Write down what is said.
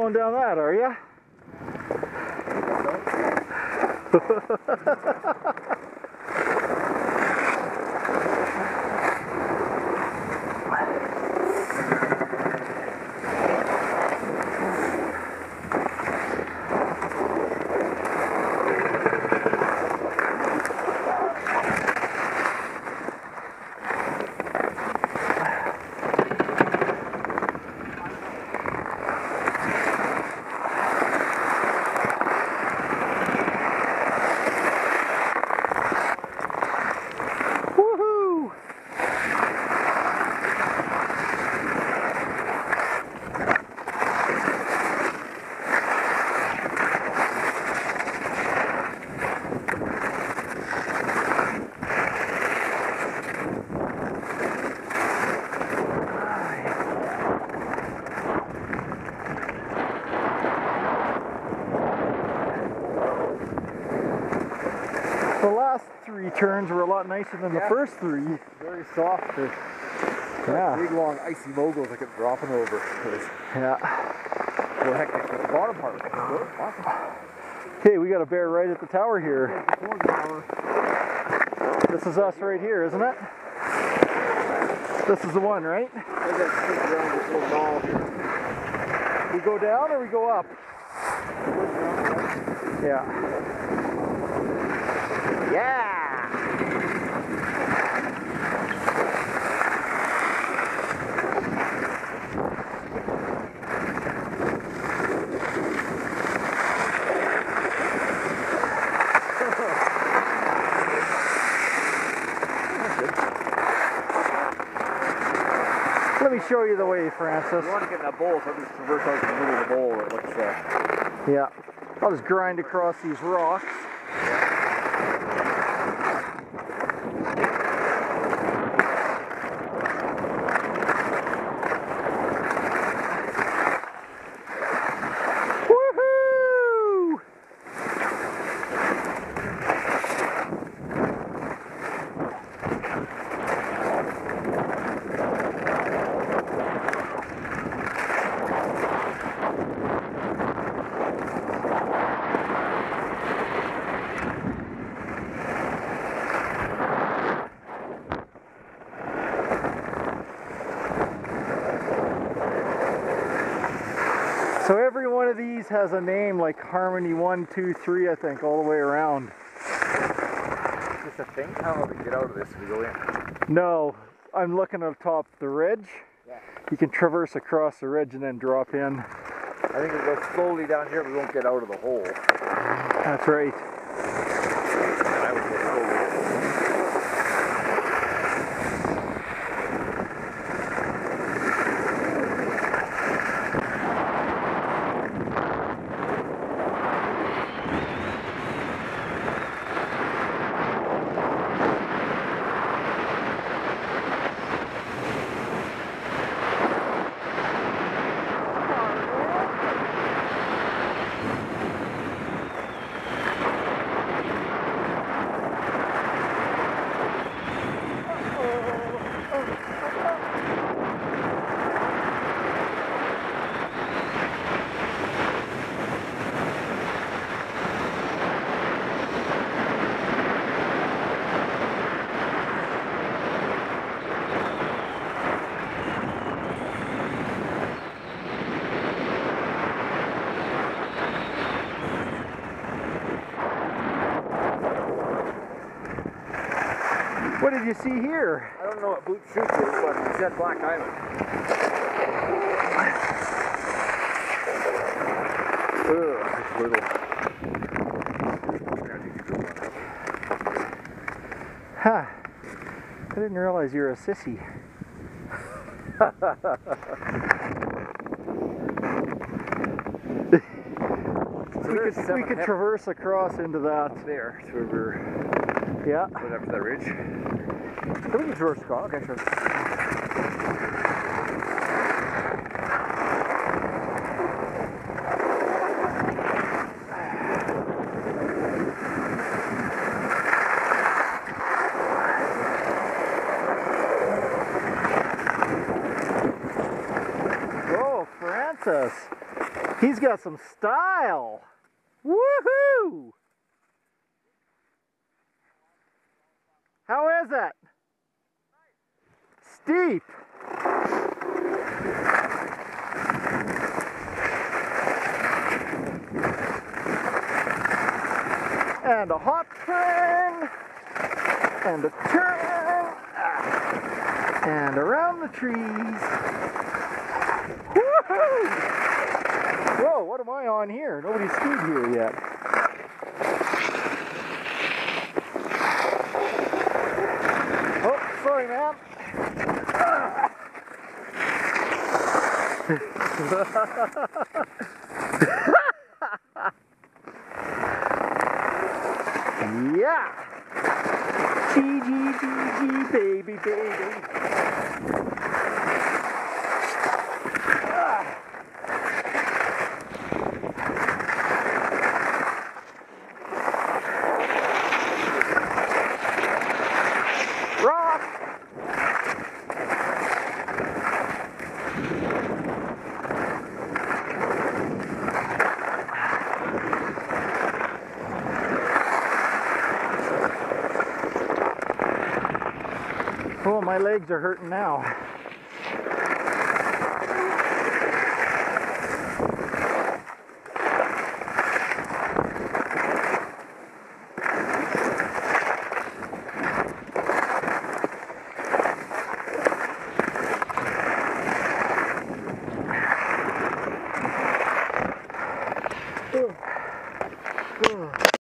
going down that, are you? Woohoo! The last three turns were a lot nicer than the first three. Very soft fish. Yeah. Big long icy moguls that kept dropping over. Yeah. hectic. But the bottom part was good. Awesome. Okay, we got a bear right at the tower here. Before the hour. This is us right here, isn't it? This is the one, right? I got sneak around this little knoll here. We go down or we go up? Yeah. Yeah! Let me show you the way, Francis. You want to get in that bowl, so I just traverse out the middle of the bowl. It looks, uh, Yeah. I'll just grind across these rocks. Woohoo! So every has a name like Harmony 1, 2, 3, I think, all the way around. just a thing. How do we get out of this? We go in. No, I'm looking up top the ridge. Yeah. You can traverse across the ridge and then drop in. I think we go slowly down here. We won't get out of the hole. That's right. I would go slowly. What did you see here? I don't know what Boot Chute is, but he said Black Island. Ugh, little. Huh. I didn't realize you're a sissy. So We could, we could traverse across into that. there, we're Yeah. going up that ridge. So we can traverse across. Okay, sure. Oh, Francis. He's got some style. Woohoo! How is it? Steep. And a hop turn. And a turn. And around the trees. Whoa, what am I on here? Nobody's skied here yet. Oh, sorry, man. yeah. G G G G baby baby. Oh, my legs are hurting now.